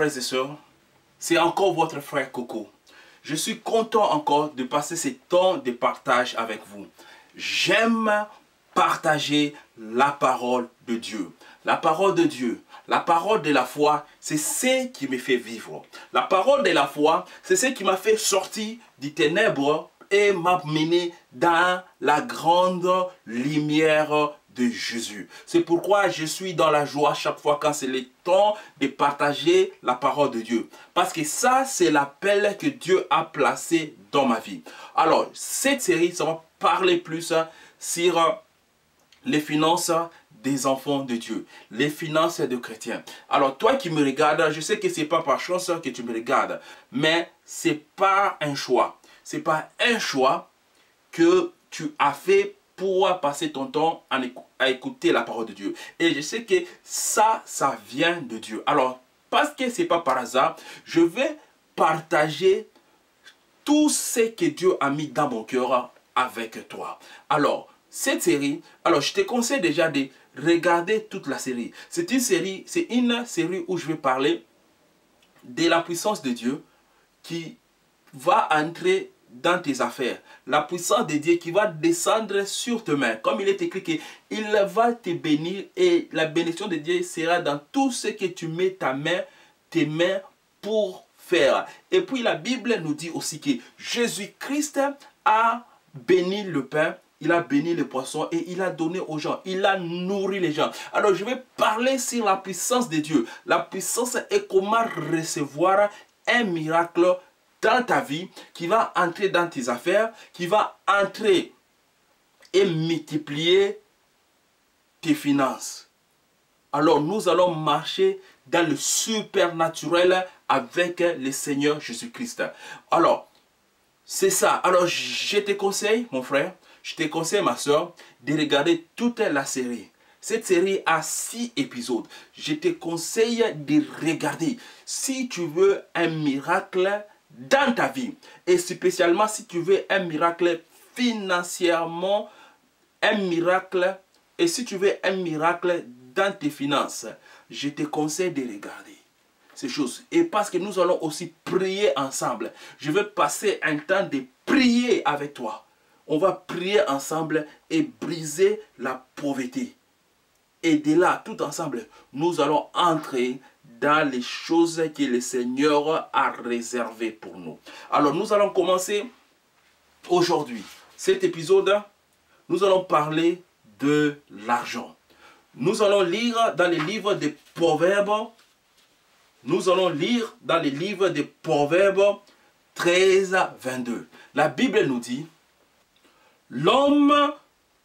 Frères et sœurs, c'est encore votre frère Coco. Je suis content encore de passer ce temps de partage avec vous. J'aime partager la parole de Dieu. La parole de Dieu, la parole de la foi, c'est ce qui me fait vivre. La parole de la foi, c'est ce qui m'a fait sortir du ténèbre et m'a mené dans la grande lumière Jésus. C'est pourquoi je suis dans la joie chaque fois quand c'est le temps de partager la parole de Dieu. Parce que ça, c'est l'appel que Dieu a placé dans ma vie. Alors, cette série, ça va parler plus sur les finances des enfants de Dieu, les finances de chrétiens. Alors toi qui me regardes, je sais que c'est pas par chance que tu me regardes, mais c'est pas un choix. C'est pas un choix que tu as fait pour passer ton temps à écouter la parole de Dieu. Et je sais que ça, ça vient de Dieu. Alors, parce que c'est pas par hasard, je vais partager tout ce que Dieu a mis dans mon cœur avec toi. Alors, cette série, alors je te conseille déjà de regarder toute la série. C'est une série, c'est une série où je vais parler de la puissance de Dieu qui va entrer dans tes affaires. La puissance de Dieu qui va descendre sur tes mains. Comme il est écrit qu'il va te bénir et la bénédiction de Dieu sera dans tout ce que tu mets ta main, tes mains pour faire. Et puis la Bible nous dit aussi que Jésus-Christ a béni le pain il a béni les poissons et il a donné aux gens. Il a nourri les gens. Alors je vais parler sur la puissance de Dieu. La puissance est comment recevoir un miracle dans ta vie qui va entrer dans tes affaires, qui va entrer et multiplier tes finances. Alors nous allons marcher dans le supernaturel avec le Seigneur Jésus-Christ. Alors, c'est ça. Alors je te conseille, mon frère, je te conseille, ma soeur, de regarder toute la série. Cette série a six épisodes. Je te conseille de regarder si tu veux un miracle dans ta vie. Et spécialement si tu veux un miracle financièrement, un miracle. Et si tu veux un miracle dans tes finances, je te conseille de regarder ces choses. Et parce que nous allons aussi prier ensemble. Je veux passer un temps de prier avec toi on va prier ensemble et briser la pauvreté. Et de là, tout ensemble, nous allons entrer dans les choses que le Seigneur a réservées pour nous. Alors, nous allons commencer aujourd'hui. Cet épisode, nous allons parler de l'argent. Nous allons lire dans les livres des Proverbes. Nous allons lire dans les livres des Proverbes 13 à 22. La Bible nous dit, L'homme,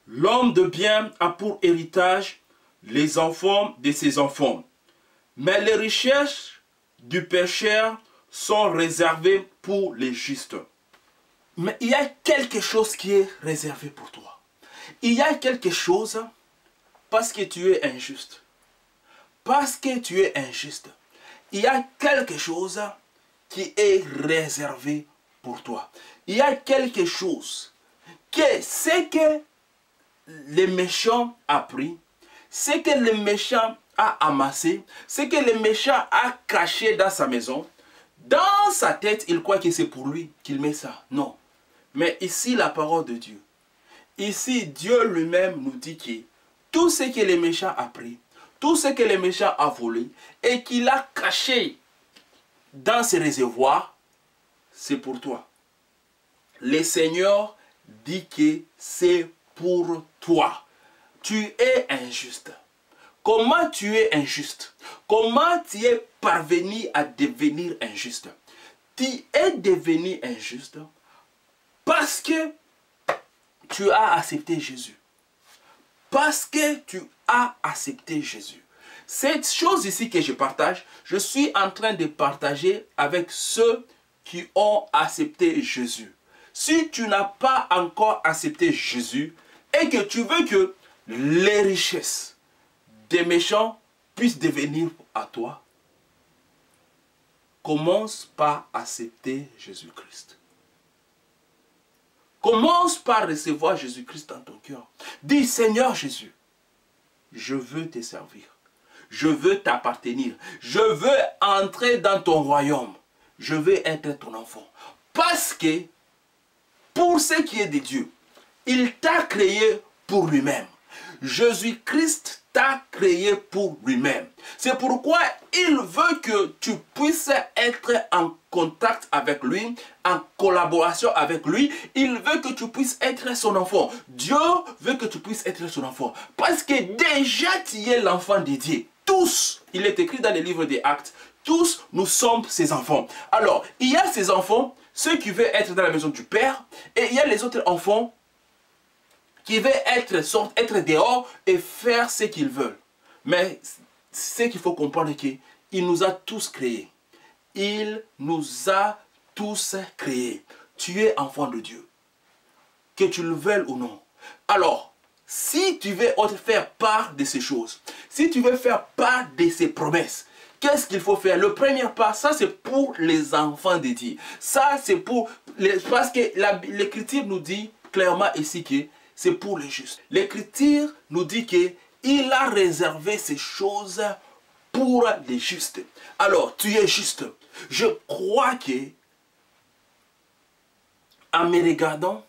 l'homme de bien a pour héritage les enfants de ses enfants. Mais les richesses du pécheur sont réservées pour les justes. Mais il y a quelque chose qui est réservé pour toi. Il y a quelque chose parce que tu es injuste. Parce que tu es injuste. Il y a quelque chose qui est réservé pour toi. Il y a quelque chose que ce que le méchant a pris, ce que le méchant a amassé, ce que le méchant a caché dans sa maison, dans sa tête, il croit que c'est pour lui qu'il met ça. Non. Mais ici, la parole de Dieu. Ici, Dieu lui-même nous dit que tout ce que le méchant a pris, tout ce que le méchant a volé et qu'il a caché dans ses réservoirs, c'est pour toi. Le Seigneur dit que c'est pour toi. Tu es injuste. Comment tu es injuste? Comment tu es parvenu à devenir injuste? Tu es devenu injuste parce que tu as accepté Jésus. Parce que tu as accepté Jésus. Cette chose ici que je partage, je suis en train de partager avec ceux qui ont accepté Jésus si tu n'as pas encore accepté Jésus et que tu veux que les richesses des méchants puissent devenir à toi, commence par accepter Jésus-Christ. Commence par recevoir Jésus-Christ dans ton cœur. Dis, Seigneur Jésus, je veux te servir. Je veux t'appartenir. Je veux entrer dans ton royaume. Je veux être ton enfant. Parce que, pour ce qui est de Dieu, il t'a créé pour lui-même. Jésus-Christ t'a créé pour lui-même. C'est pourquoi il veut que tu puisses être en contact avec lui, en collaboration avec lui. Il veut que tu puisses être son enfant. Dieu veut que tu puisses être son enfant. Parce que déjà tu es l'enfant de Dieu. Tous, il est écrit dans les livres des actes, tous nous sommes ses enfants. Alors, il y a ces enfants, ceux qui veulent être dans la maison du Père, et il y a les autres enfants qui veulent être, être dehors et faire ce qu'ils veulent. Mais ce qu'il faut comprendre, c'est qu'il nous a tous créés. Il nous a tous créés. Tu es enfant de Dieu. Que tu le veuilles ou non. Alors, si tu veux faire part de ces choses, si tu veux faire part de ces promesses, qu'est-ce qu'il faut faire? Le premier pas, ça c'est pour les enfants de Dieu. Ça c'est pour... Les, parce que l'Écriture nous dit clairement ici que c'est pour les justes. L'Écriture nous dit qu'il a réservé ces choses pour les justes. Alors, tu es juste. Je crois que, en me regardant,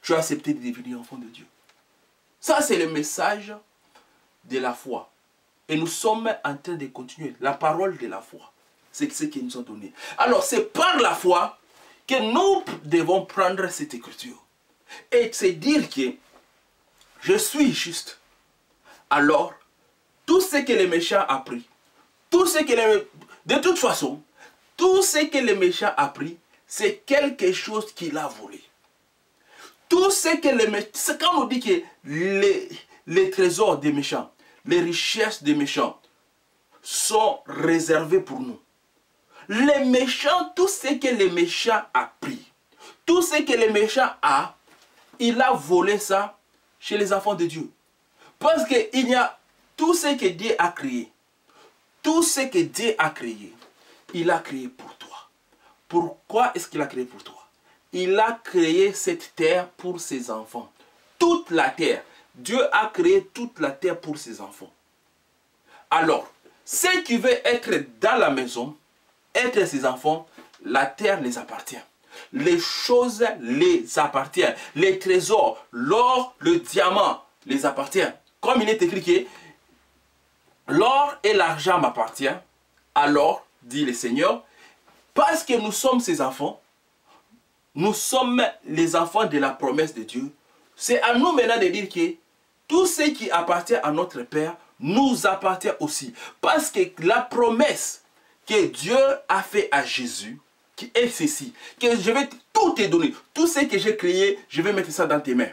tu as accepté de devenir enfant de Dieu. Ça, c'est le message de la foi. Et nous sommes en train de continuer. La parole de la foi. C'est ce qu'ils nous ont donné. Alors, c'est par la foi que nous devons prendre cette écriture et c'est dire que je suis juste. Alors, tout ce que le méchant a pris. De toute façon, tout ce que le méchant a pris, c'est quelque chose qu'il a volé. Tout ce que le méchant... C'est quand on dit que les, les trésors des méchants, les richesses des méchants sont réservés pour nous. Les méchants, tout ce que le méchant a pris, tout ce que le méchant a, il a volé ça chez les enfants de Dieu. Parce qu'il y a tout ce que Dieu a créé. Tout ce que Dieu a créé, il a créé pour toi. Pourquoi est-ce qu'il a créé pour toi? Il a créé cette terre pour ses enfants. Toute la terre. Dieu a créé toute la terre pour ses enfants. Alors, ceux qui veulent être dans la maison, être ses enfants, la terre les appartient les choses les appartiennent. Les trésors, l'or, le diamant les appartiennent. Comme il est écrit l'or et l'argent m'appartiennent, alors, dit le Seigneur, parce que nous sommes ses enfants, nous sommes les enfants de la promesse de Dieu, c'est à nous maintenant de dire que tout ce qui appartient à notre Père nous appartient aussi. Parce que la promesse que Dieu a fait à Jésus, qui est ceci, que je vais tout te donner, tout ce que j'ai créé, je vais mettre ça dans tes mains.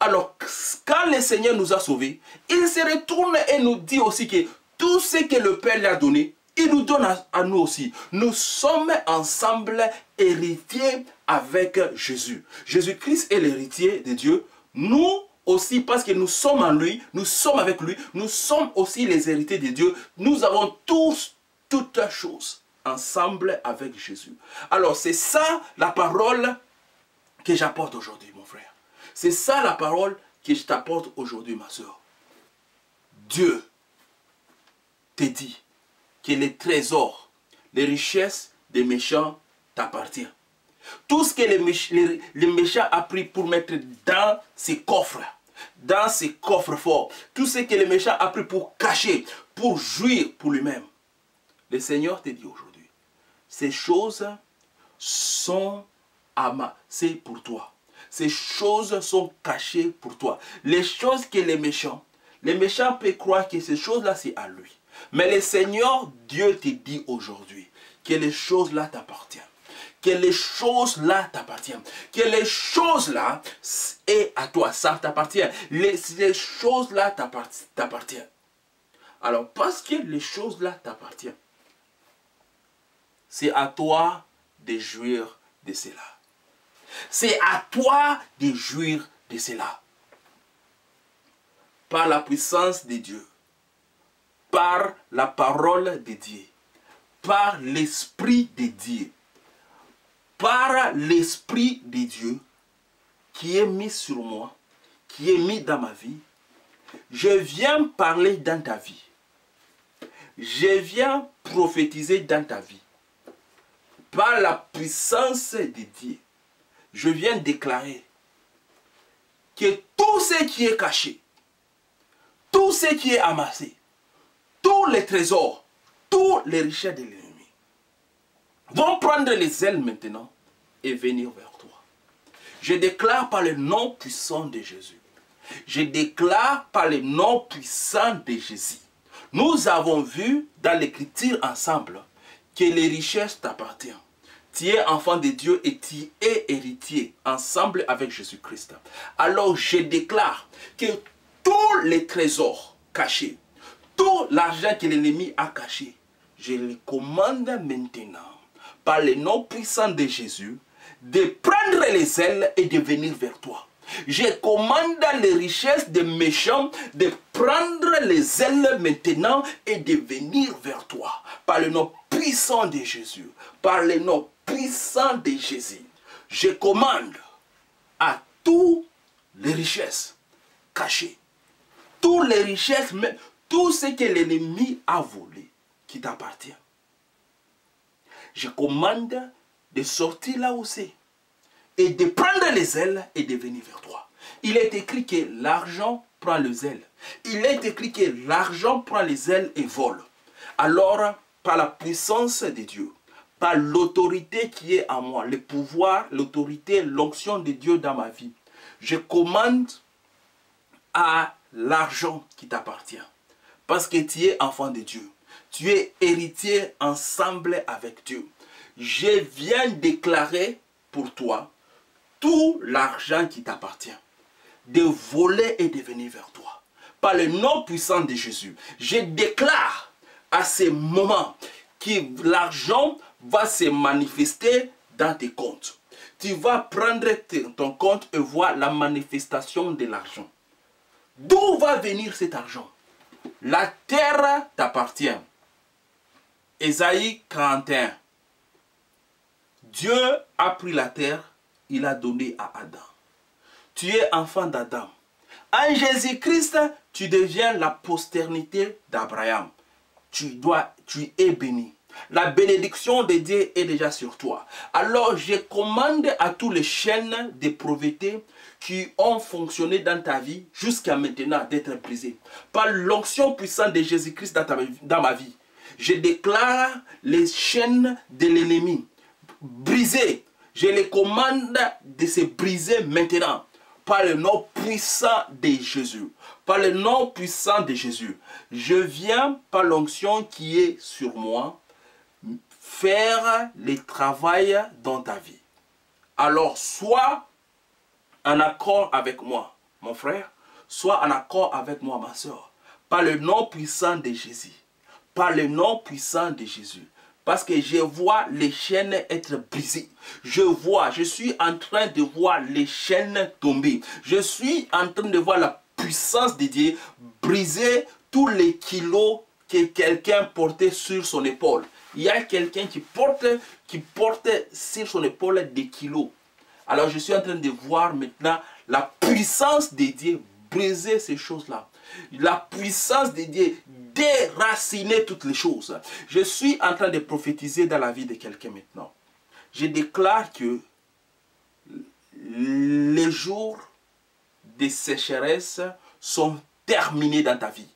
Alors, quand le Seigneur nous a sauvés, il se retourne et nous dit aussi que tout ce que le Père lui a donné, il nous donne à, nous aussi. Nous sommes ensemble héritiers avec Jésus. Jésus-Christ est l'héritier de Dieu. Nous aussi, parce que nous sommes en lui, nous sommes avec lui, nous sommes aussi les héritiers de Dieu. Nous avons tous toutes choses ensemble avec Jésus. Alors c'est ça la parole que j'apporte aujourd'hui, mon frère. C'est ça la parole que je t'apporte aujourd'hui, ma soeur. Dieu te dit que les trésors, les richesses des méchants t'appartiennent. Tout ce que les, méchants, a pris pour mettre dans ses coffres, dans ses coffres forts, tout ce que les méchants a pris pour cacher, pour jouir pour lui-même, le Seigneur te dit aujourd'hui, ces choses sont amassées pour toi. Ces choses sont cachées pour toi. Les choses que les méchants, les méchants peuvent croire que ces choses-là, c'est à lui. Mais le Seigneur, Dieu te dit aujourd'hui que les choses-là t'appartiennent. Que les choses-là t'appartiennent. Que les choses-là, est à toi, ça t'appartient. Les choses-là t'appartiennent. Alors, parce que les choses-là t'appartiennent, c'est à toi de jouir de cela. C'est à toi de jouir de cela. Par la puissance de Dieu, par la parole de Dieu, par l'Esprit de Dieu, par l'Esprit de Dieu qui est mis sur moi, qui est mis dans ma vie, Je viens parler dans ta vie. Je viens prophétiser dans ta vie. Par la puissance de Dieu, je viens déclarer que tout ce qui est caché, tout ce qui est amassé, tous les trésors, tous les richesses de l'ennemi vont prendre les ailes maintenant et venir vers toi. Je déclare par le nom puissant de Jésus. Je déclare par le nom puissant de Jésus. Nous avons vu dans l'écriture ensemble que les richesses t'appartiennent. Tu es enfant de Dieu et tu es héritier ensemble avec Jésus-Christ. Alors je déclare que tous les trésors cachés, tout l'argent que l'ennemi a caché, je les commande maintenant par le nom puissant de Jésus de prendre les ailes et de venir vers toi. Je commande les richesses des méchants de prendre les ailes maintenant et de venir vers toi. Par le nom puissant de Jésus. Par le nom puissant de Jésus. Je commande à toutes les richesses cachées, toutes les richesses, tout ce que l'ennemi a volé qui t'appartient. Je commande de sortir là c'est et de prendre les ailes et de venir vers toi. Il est écrit que l'argent prend les ailes. Il est écrit que l'argent prend les ailes et vole. Alors, par la puissance de Dieu, par l'autorité qui est en moi, le pouvoir, l'autorité, l'onction de Dieu dans ma vie, je commande à l'argent qui t'appartient. Parce que tu es enfant de Dieu. Tu es héritier ensemble avec Dieu. Je viens déclarer pour toi tout l'argent qui t'appartient, de voler et de venir vers toi. Par le nom puissant de Jésus, je déclare à ce moment que l'argent va se manifester dans tes comptes. Tu vas prendre ton compte et voir la manifestation de l'argent. D'où va venir cet argent? La terre t'appartient. Ésaïe 41. Dieu a pris la terre il a donné à Adam. Tu es enfant d'Adam. En Jésus-Christ, tu deviens la postérité d'Abraham. Tu dois, tu es béni. La bénédiction de Dieu est déjà sur toi. Alors je commande à tous les chaînes de pauvreté qui ont fonctionné dans ta vie jusqu'à maintenant d'être brisées. Par l'onction puissante de Jésus-Christ dans, dans ma vie, je déclare les chaînes de l'ennemi brisées je les commande de se briser maintenant par le nom puissant de Jésus. Par le nom puissant de Jésus. Je viens par l'onction qui est sur moi faire le travail dans ta vie. Alors, sois en accord avec moi, mon frère, sois en accord avec moi, ma soeur, par le nom puissant de Jésus. Par le nom puissant de Jésus. Parce que je vois les chaînes être brisées. Je vois, je suis en train de voir les chaînes tomber. Je suis en train de voir la puissance de Dieu briser tous les kilos que quelqu'un portait sur son épaule. Il y a quelqu'un qui porte, qui porte sur son épaule des kilos. Alors je suis en train de voir maintenant la puissance de Dieu briser ces choses-là. La puissance de Dieu déraciner toutes les choses. Je suis en train de prophétiser dans la vie de quelqu'un maintenant. Je déclare que les jours de sécheresse sont terminés dans ta vie.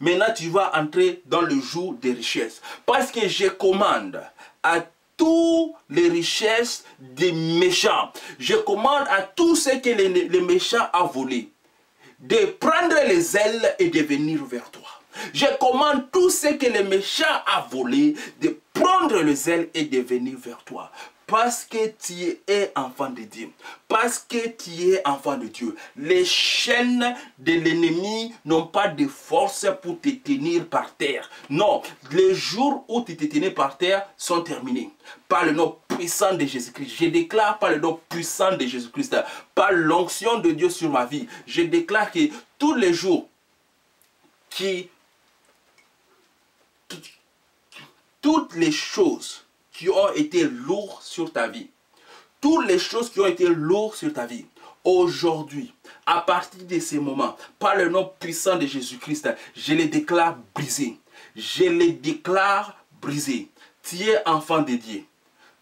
Maintenant, tu vas entrer dans le jour des richesses. Parce que je commande à tous les richesses des méchants. Je commande à tout ce que les, les méchants ont volé de prendre les ailes et de venir vers toi. Je commande tout ce que les méchants a volé de prendre les ailes et de venir vers toi. Parce que tu es enfant de Dieu. Parce que tu es enfant de Dieu. Les chaînes de l'ennemi n'ont pas de force pour te tenir par terre. Non, les jours où tu te tenais par terre sont terminés. Par le de Jésus-Christ. Je déclare par le nom puissant de Jésus-Christ. Par l'onction de Dieu sur ma vie. Je déclare que tous les jours qui toutes les choses qui ont été lourdes sur ta vie, toutes les choses qui ont été lourdes sur ta vie, Aujourd'hui, à partir de ces moments, par le nom puissant de Jésus-Christ, je les déclare brisés. Je les déclare brisés. Tu es enfant de Dieu.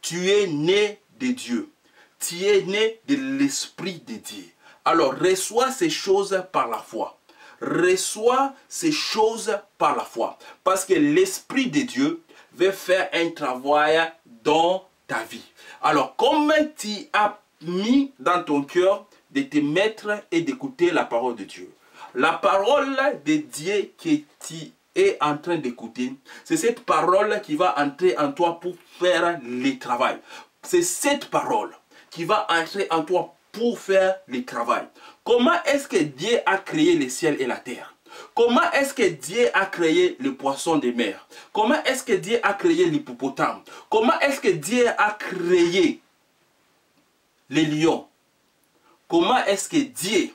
Tu es né de Dieu. Tu es né de l'Esprit de Dieu. Alors reçois ces choses par la foi. Reçois ces choses par la foi. Parce que l'Esprit de Dieu veut faire un travail dans ta vie. Alors, comment tu as mis dans ton cœur de te mettre et d'écouter la parole de Dieu? La parole de Dieu que tu en train d'écouter, c'est cette parole qui va entrer en toi pour faire le travail. C'est cette parole qui va entrer en toi pour faire le travail. Comment est-ce que Dieu a créé le ciel et la terre? Comment est-ce que Dieu a créé le poisson des mers? Comment est-ce que Dieu a créé l'hippopotame? Comment est-ce que Dieu a créé les lions? Comment est-ce que Dieu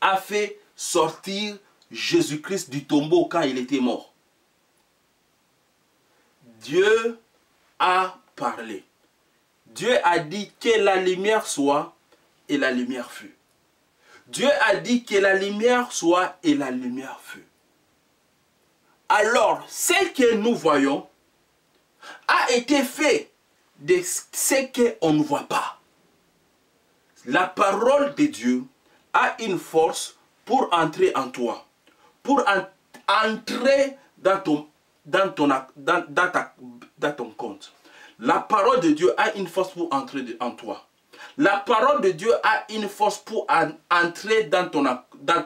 a fait sortir Jésus-Christ du tombeau quand il était mort Dieu a parlé. Dieu a dit que la lumière soit et la lumière fut. Dieu a dit que la lumière soit et la lumière fut. Alors, ce que nous voyons a été fait de ce qu'on ne voit pas. La parole de Dieu a une force pour entrer en toi, pour entrer dans ton, dans, ton, dans ton compte. La parole de Dieu a une force pour entrer en toi. La parole de Dieu a une force pour entrer dans ton, dans,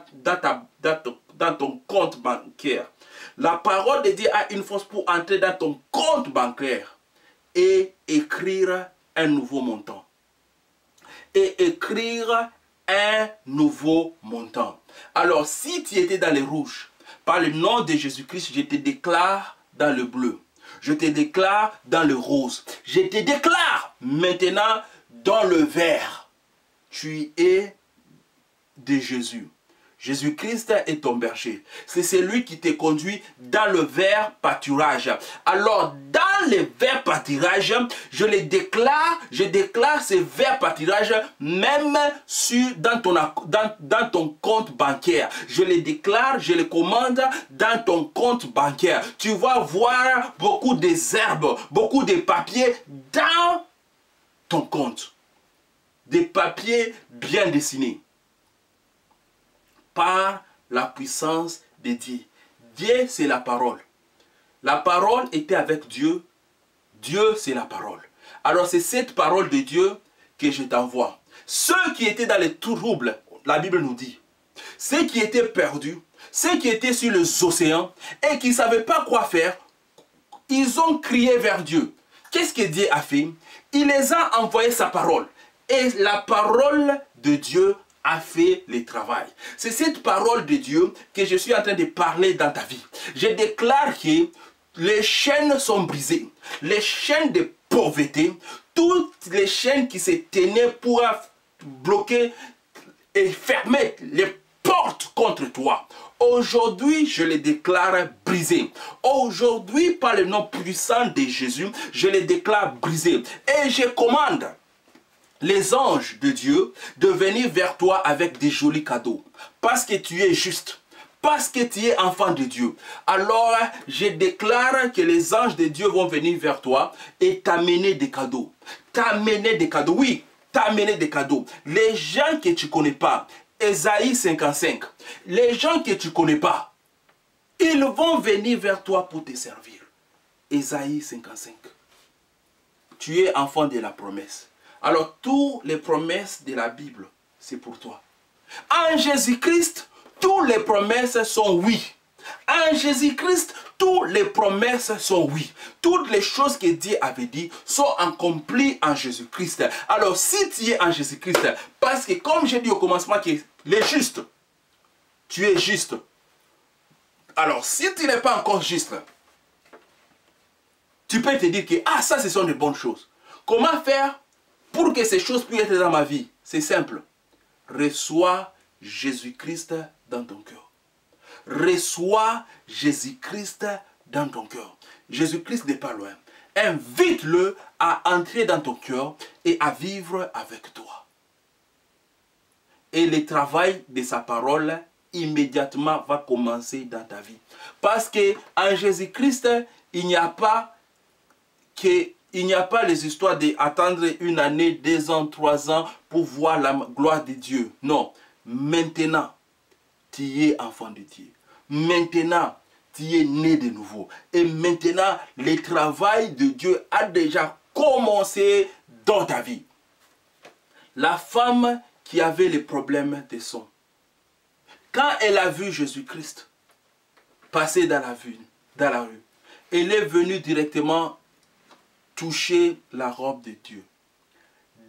ton compte bancaire. La parole de Dieu a une force pour entrer dans ton compte bancaire et écrire un nouveau montant. Et écrire nouveau montant. Alors, si tu étais dans les rouges, par le nom de Jésus-Christ, je te déclare dans le bleu. Je te déclare dans le rose. Je te déclare maintenant dans le verre, tu es de Jésus. Jésus-Christ est ton berger. C'est celui qui te conduit dans le vert pâturage. Alors, dans le vert pâturage, je les déclare, je déclare ces verts pâturage même dans, ton, dans ton compte bancaire. Je les déclare, je les commande dans ton compte bancaire. Tu vas voir beaucoup de herbes, beaucoup de papiers dans ton compte. Des papiers bien dessinés. Par la puissance de Dieu. Dieu, c'est la parole. La parole était avec Dieu. Dieu, c'est la parole. Alors c'est cette parole de Dieu que je t'envoie. Ceux qui étaient dans les troubles, la Bible nous dit, ceux qui étaient perdus, ceux qui étaient sur les océans et qui ne savaient pas quoi faire, ils ont crié vers Dieu. Qu'est-ce que Dieu a fait? Il les a envoyé sa parole. Et la parole de Dieu a fait le travail. C'est cette parole de Dieu que je suis en train de parler dans ta vie. Je déclare que les chaînes sont brisées. Les chaînes de pauvreté, toutes les chaînes qui se tenaient pour bloquer et fermer les portes contre toi. Aujourd'hui, je les déclare brisés. Aujourd'hui, par le nom puissant de Jésus, je les déclare brisés. Et je commande les anges de Dieu de venir vers toi avec des jolis cadeaux. Parce que tu es juste. Parce que tu es enfant de Dieu. Alors, je déclare que les anges de Dieu vont venir vers toi et t'amener des cadeaux. T'amener des cadeaux. Oui, t'amener des cadeaux. Les gens que tu connais pas, Esaïe 55. Les gens que tu connais pas, ils vont venir vers toi pour te servir. Esaïe 55. Tu es enfant de la promesse. Alors, toutes les promesses de la Bible, c'est pour toi. En Jésus-Christ, toutes les promesses sont oui. En Jésus-Christ, toutes les promesses sont oui. Toutes les choses que Dieu avait dit sont accomplies en Jésus-Christ. Alors, si tu es en Jésus-Christ, parce que comme j'ai dit au commencement que les justes, tu es juste. Alors, si tu n'es pas encore juste, tu peux te dire que, ah, ça, ce sont de bonnes choses. Comment faire pour que ces choses puissent être dans ma vie? C'est simple. Reçois Jésus-Christ dans ton cœur. Reçois Jésus-Christ dans ton cœur. Jésus-Christ n'est pas loin. Invite-le à entrer dans ton cœur et à vivre avec toi. et le travail de sa parole immédiatement va commencer dans ta vie. Parce que en Jésus-Christ, il n'y a pas que il n'y a pas les histoires d'attendre une année, deux ans, trois ans pour voir la gloire de Dieu. Non. Maintenant, tu es enfant de Dieu. Maintenant, tu es né de nouveau. Et maintenant, le travail de Dieu a déjà commencé dans ta vie. La femme qui avait les problèmes de son, quand elle a vu Jésus-Christ passer dans la, vue, dans la rue, elle est venue directement toucher la robe de Dieu.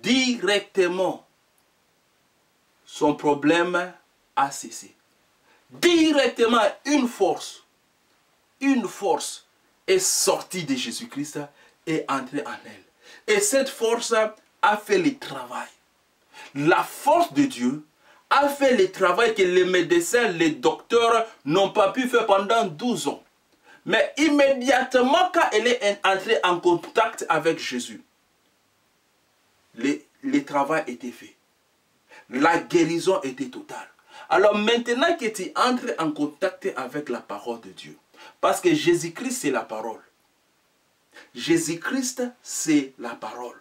Directement, son problème a cessé. Directement, une force, une force est sortie de Jésus-Christ et entrée en elle. Et cette force a fait le travail. La force de Dieu a fait le travail que les médecins, les docteurs n'ont pas pu faire pendant 12 ans. Mais immédiatement quand elle est entrée en contact avec Jésus, le, le travail était fait. La guérison était totale. Alors maintenant que tu entres en contact avec la parole de Dieu, parce que Jésus-Christ c'est la parole. Jésus-Christ c'est la parole.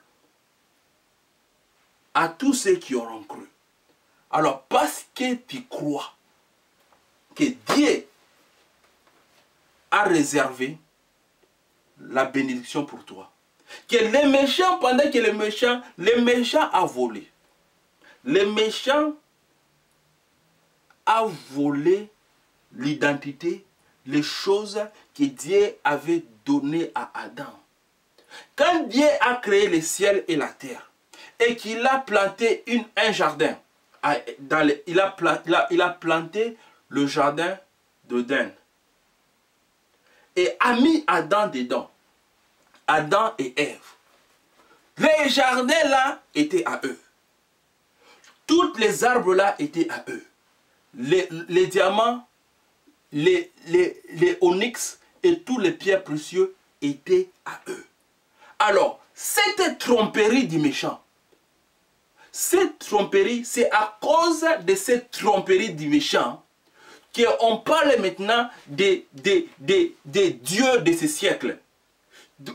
À tous ceux qui auront cru. Alors parce que tu crois que Dieu a réservé la bénédiction pour toi. Que les méchants, pendant que les méchants, les méchants a volé. Les méchants a volé l'identité, les choses que Dieu avait données à Adam. Quand Dieu a créé le ciel et la terre, et qu'il a planté un jardin, dans il, a, il, a, planté le jardin d'Eden, et a mis Adam dedans. Adam et Ève. Les jardins là étaient à eux. Toutes les arbres là étaient à eux. Les, diamants, les, onyx et tous les pierres précieux étaient à eux. Alors, cette tromperie du méchant, cette tromperie, c'est à cause de cette tromperie du méchant qu'on parle maintenant des, des, des, dieux de ces siècles.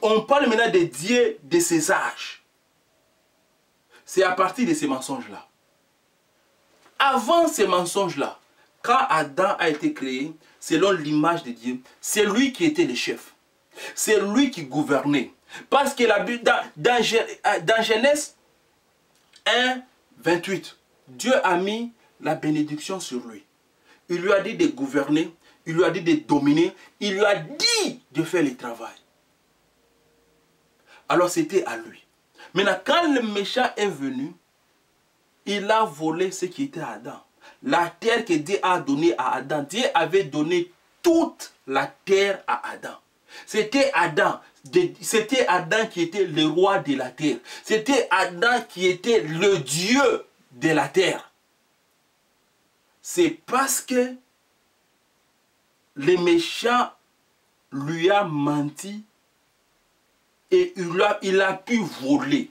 On parle maintenant des dieux de ces âges. C'est à partir de ces mensonges-là. Avant ces mensonges-là, quand Adam a été créé, selon l'image de Dieu, c'est lui qui était le chef. C'est lui qui gouvernait. Parce que la, dans, dans, dans Genèse 1, 28, Dieu a mis la bénédiction sur lui. Il lui a dit de gouverner, il lui a dit de dominer, il lui a dit de faire le travail. Alors c'était à lui. Maintenant, quand le méchant est venu, il a volé ce qui était Adam. La terre que Dieu a donnée à Adam, Dieu avait donné toute la terre à Adam. C'était Adam. C'était Adam qui était le roi de la terre. C'était Adam qui était le Dieu de la terre c'est parce que le méchant lui a menti et il a pu voler.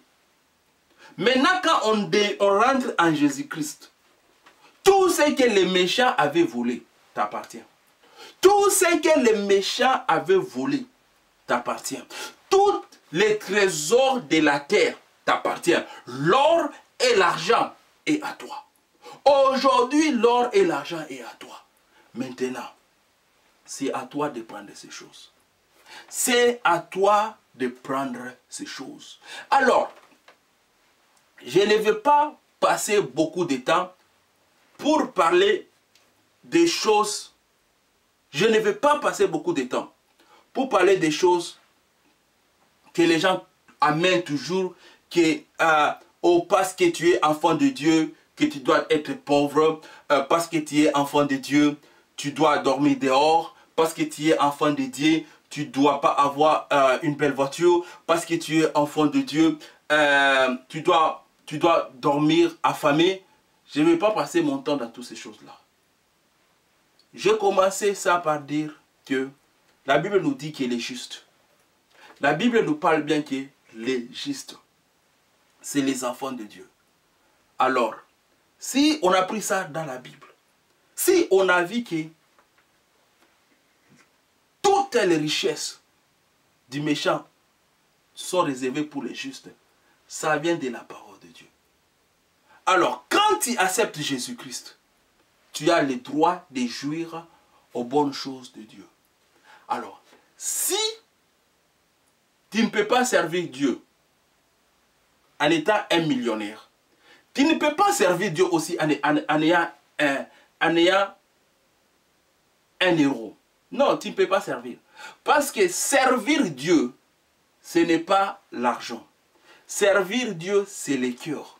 Maintenant, quand on, rentre en Jésus-Christ, tout ce que les méchants avaient volé t'appartient. Tout ce que les méchants avaient volé t'appartient. Tous les trésors de la terre t'appartiennent. L'or et l'argent est à toi. Aujourd'hui, l'or et l'argent est à toi. Maintenant, c'est à toi de prendre ces choses. C'est à toi de prendre ces choses. Alors, je ne vais pas passer beaucoup de temps pour parler des choses. Je ne vais pas passer beaucoup de temps pour parler des choses que les gens amènent toujours, que euh, oh, parce que tu es enfant de Dieu, que tu dois être pauvre, euh, parce que tu es enfant de Dieu, tu dois dormir dehors, parce que tu es enfant de Dieu, tu ne dois pas avoir euh, une belle voiture, parce que tu es enfant de Dieu, tu, dois, tu dois dormir affamé. Je ne vais pas passer mon temps dans toutes ces choses-là. J'ai commencé ça par dire que la Bible nous dit qu'il est juste. La Bible nous parle bien que les justes, c'est les enfants de Dieu. Alors, Si on a pris ça dans la Bible, si on a vu que toutes les richesses du méchant sont réservées pour les justes, ça vient de la parole Dieu. Alors, quand tu acceptes Jésus-Christ, tu as le droit de jouir aux bonnes choses de Dieu. Alors, si tu ne peux pas servir Dieu en étant un millionnaire, tu ne peux pas servir Dieu aussi en, ayant, un, en ayant un euro. Non, tu ne peux pas servir. Parce que servir Dieu, ce n'est pas l'argent. Servir Dieu, c'est le cœur.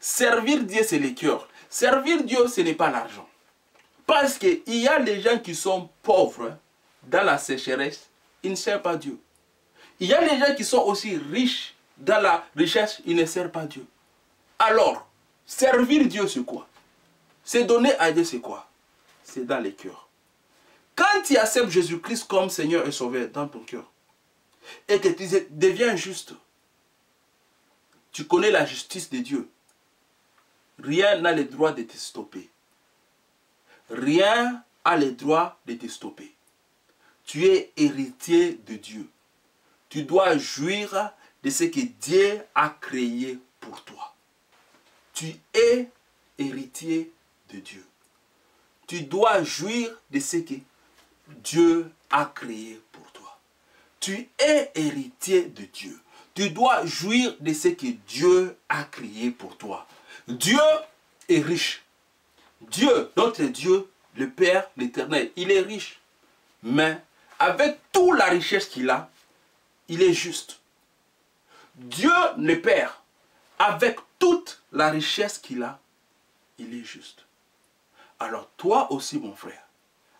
Servir Dieu, c'est le cœur. Servir Dieu, ce n'est pas l'argent. Parce qu'il y a des gens qui sont pauvres dans la sécheresse, ils ne servent pas Dieu. Il y a des gens qui sont aussi riches dans la richesse, ils ne servent pas Dieu. Alors, servir Dieu, c'est quoi? C'est donner à Dieu, c'est quoi? C'est dans les cœurs. Quand tu acceptes Jésus-Christ comme Seigneur et Sauveur dans ton cœur, et que tu deviens juste, tu connais la justice de Dieu, rien n'a le droit de te stopper. Rien n'a le droit de te stopper. Tu es héritier de Dieu. Tu dois jouir de ce que Dieu a créé pour toi. Tu es héritier de Dieu. Tu dois jouir de ce que Dieu a créé pour toi. Tu es héritier de Dieu. Tu dois jouir de ce que Dieu a créé pour toi. Dieu est riche. Dieu, notre Dieu, le Père, l'Éternel, il est riche. Mais avec toute la richesse qu'il a, il est juste. Dieu, le Père, avec toute la richesse qu'il a, il est juste. Alors toi aussi, mon frère,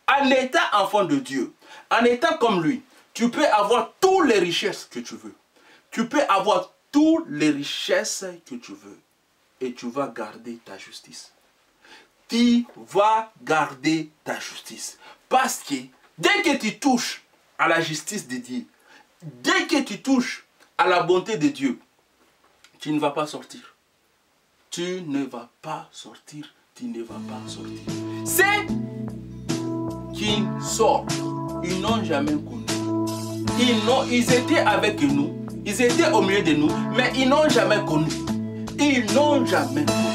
en état enfant de Dieu, en étant comme lui, tu peux avoir toutes les richesses que tu veux. Tu peux avoir toutes les richesses que tu veux. Et tu vas garder ta justice. Tu vas garder ta justice. Parce que dès que tu touches à la justice de Dieu, dès que tu touches à la bonté de Dieu, tu ne vas pas sortir. Tu ne vas pas sortir. Tu ne vas pas sortir. C'est qui sortent, ils n'ont jamais connu. Ils, ils étaient avec nous, ils étaient au milieu de nous, mais ils n'ont jamais connu. Ils n'ont jamais connu.